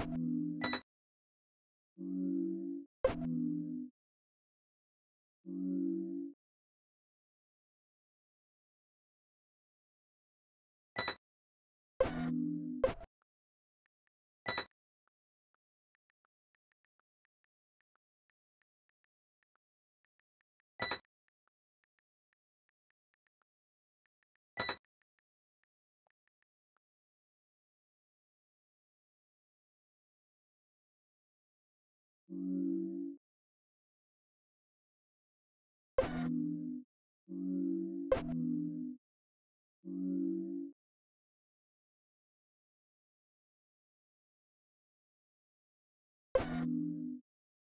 you Lord